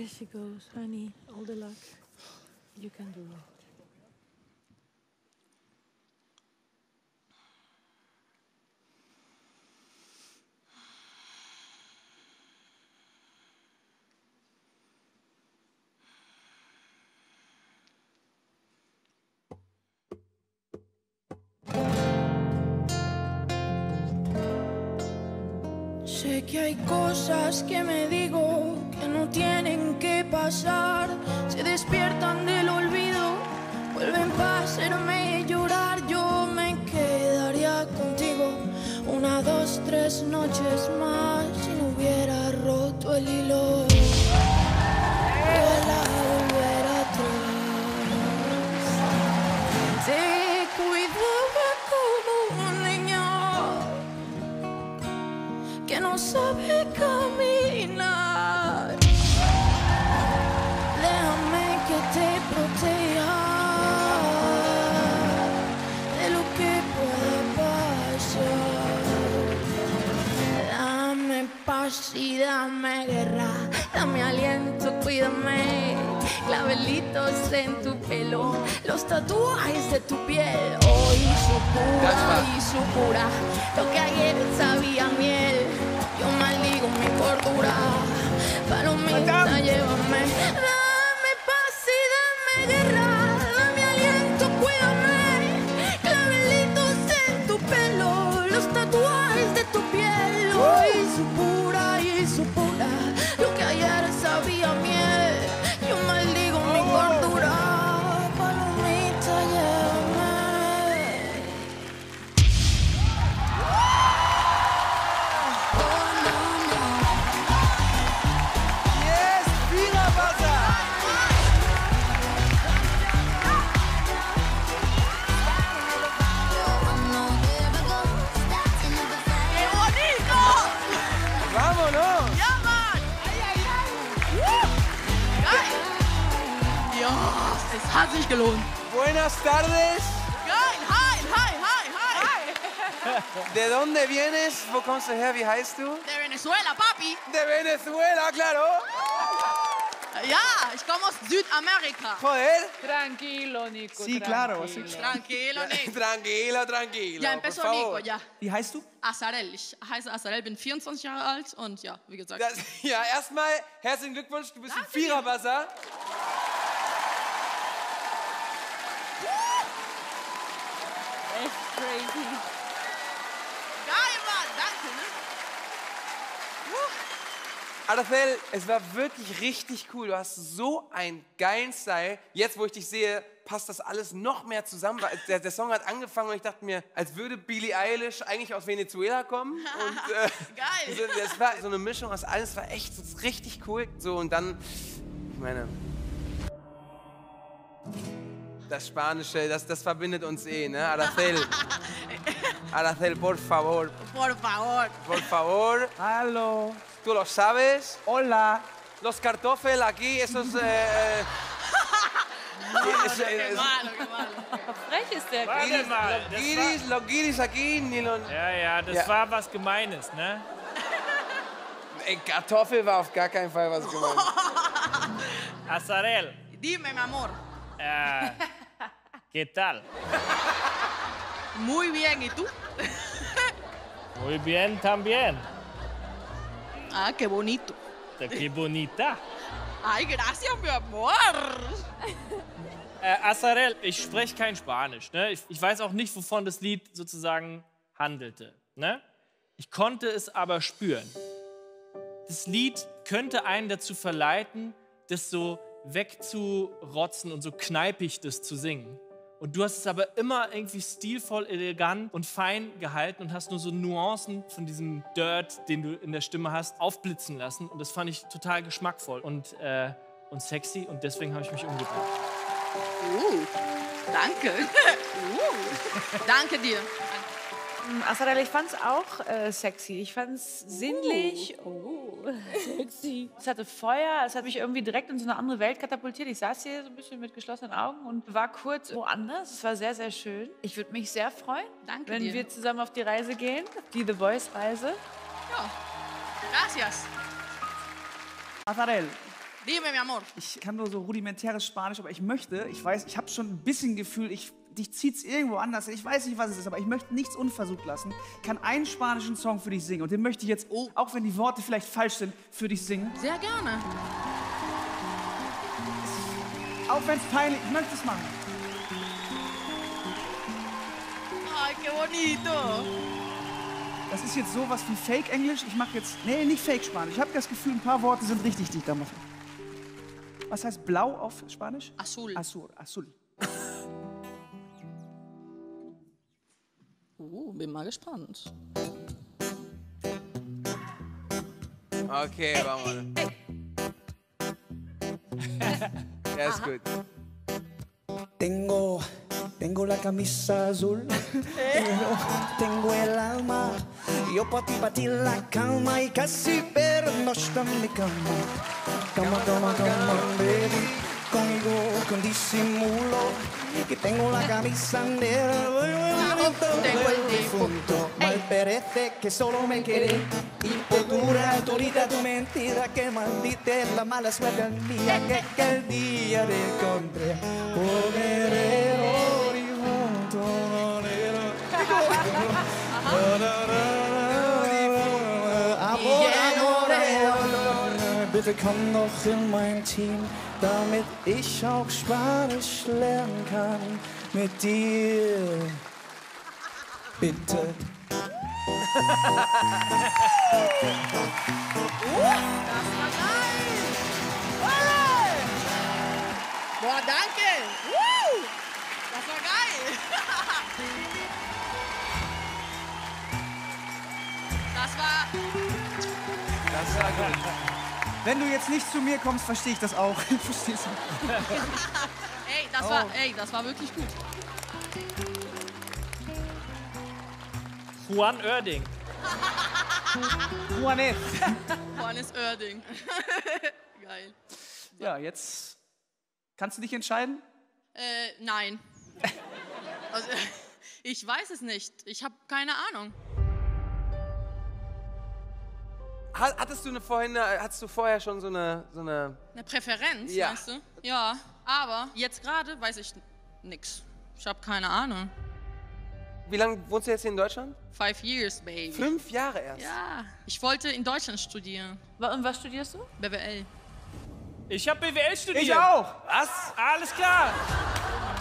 There she goes, honey. All the luck. You can do it. Sé que hay cosas que me digo que no tienen que pasar. Se despiertan del olvido, vuelven para hacerme llorar. Yo me quedaría contigo una, dos, tres noches más si no hubiera roto el hilo. No sabe caminar. Déjame que te proteja de lo que pueda pasar. Dame paz y dame guerra, dame aliento, cuídame. Clavelitos en tu pelo, los tatuajes de tu piel. Hoy su pura y su cura, lo que ayer sabía miel mi cordura. Hat sich gelohnt. Buenas tardes. Geil, hi, hi, hi, hi. ¿De dónde vienes? Wo kommst du her? Wie heißt du? De Venezuela, papi. De Venezuela, claro. Ja, ich komme aus Südamerika. Joder. Tranquilo, Nico. Sí, claro, sí. Tranquilo, Nick. Tranquilo, tranquilo. Ja, empezó. Nico, ja. Wie heißt du? Azarel. Ich heiße Azarel, bin 24 Jahre alt und ja, wie gesagt. Das, ja, erstmal herzlichen Glückwunsch. Du bist ein Danke dir. Viererbasser. Crazy. Geil, Mann, danke, ne? Aracel, es war wirklich richtig cool. Du hast so einen geilen Style. Jetzt, wo ich dich sehe, passt das alles noch mehr zusammen. Der, der Song hat angefangen und ich dachte mir, als würde Billie Eilish eigentlich aus Venezuela kommen. Und, äh, Geil. So, das war so eine Mischung aus alles. war echt richtig cool. So und dann, ich meine, das Spanische, das, das verbindet uns eh, ne? Aracel. Aracel, por favor, Por favor. por favor. Hallo. Tú lo sabes. Hola. Los cartoffel aquí, esos. Eh, es- Qué es- malo, qué malo. Frech ist der. Warte Guiris, mal, los das guiris, los guiris aquí, ni los. war, ja, ja, das Ja. war was Gemeines, ne? Ey, Kartoffel war auf gar keinen Fall was gemeint. Azarel, Dime, mi amor. äh, ¿qué tal? Muy bien, ¿y tú? Muy bien también. Ah, qué bonito. Qué bonita. Ay, gracias, mi amor. Äh, Azarel, ich spreche kein Spanisch, ne? Ich, ich weiß auch nicht, wovon das Lied sozusagen handelte, ne? Ich konnte es aber spüren. Das Lied könnte einen dazu verleiten, das so wegzurotzen und so kneipig das zu singen. Und du hast es aber immer irgendwie stilvoll, elegant und fein gehalten und hast nur so Nuancen von diesem Dirt, den du in der Stimme hast, aufblitzen lassen. Und das fand ich total geschmackvoll und, äh, und sexy und deswegen habe ich mich umgedreht. Uh, danke. uh, danke dir. Azarel, ich fand's auch äh, sexy. Ich fand's sinnlich. Oh, sexy. Es hatte Feuer, es hat mich irgendwie direkt in so eine andere Welt katapultiert. Ich saß hier so ein bisschen mit geschlossenen Augen und war kurz woanders. Es war sehr, sehr schön. Ich würde mich sehr freuen, Danke wenn dir. wir zusammen auf die Reise gehen, die The Voice-Reise. Ja. Gracias. Azarel, Dime, mi amor. Ich kann nur so rudimentäres Spanisch, aber ich möchte, ich weiß, ich habe schon ein bisschen Gefühl, ich, dich zieht's irgendwo anders. Ich weiß nicht, was es ist, aber ich möchte nichts unversucht lassen. Ich kann einen spanischen Song für dich singen und den möchte ich jetzt, auch wenn die Worte vielleicht falsch sind, für dich singen. Sehr gerne. Auch wenn es peinlich, ich möchte es machen. Ay, qué bonito. Das ist jetzt sowas wie Fake-Englisch. Ich mache jetzt, nee, nicht Fake-Spanisch. Ich habe das Gefühl, ein paar Worte sind richtig, die ich da mache. Was heißt blau auf Spanisch? Azul. Azul, azul. Uh, bin mal gespannt. Okay, vamos. Ja, ist gut. Tengo, tengo la camisa azul, pero tengo el alma. Yo pa' ti, pa' ti la cama y casi pernoche en mi cama. Cama, cama, cama, baby. Conmigo con disimulo, que tengo la camisa negra. Tengo el difunto. Mal parece que solo me quedé y por dura todita tu mentira que maldite la mala suerte mía que aquel día te encontré. Guerrero, difunto, amor, amor. Bitte komm noch in mein Team, damit ich auch Spanisch lernen kann mit dir. Bitte. Boah, danke. Woo! Das war geil. Das war. Das war gut. Wenn du jetzt nicht zu mir kommst, verstehe ich das auch. Verstehst du? Ey, das war, ey, das war wirklich gut. Juan Oerding. Juanet. Johannes Oerding. geil. Ja, jetzt kannst du dich entscheiden. Äh, nein. Also, ich weiß es nicht. Ich habe keine Ahnung. Ha- Hattest du eine vorhin, eine- hattest du vorher schon so eine, so eine Eine Präferenz, Ja. meinst du? Ja, aber jetzt gerade weiß ich nix. Ich habe keine Ahnung. Wie lange wohnst du jetzt hier in Deutschland? Five years, baby. Fünf Jahre erst. Ja, ich wollte in Deutschland studieren. Und was studierst du? BWL. Ich habe BWL studiert. Ich auch. Was? Alles klar.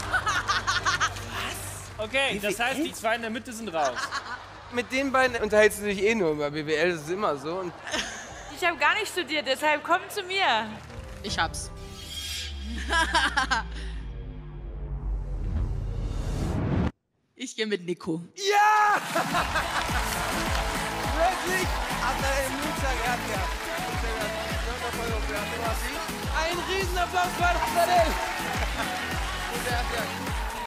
Was? Okay, das heißt, die zwei in der Mitte sind raus. Mit den beiden unterhältst du dich eh nur über BWL, das ist immer so. Und Ich habe gar nicht studiert, deshalb komm zu mir. Ich hab's. ich gehe mit Nico. ja! Wirklich? Ein Riesenapplaus für Abdel!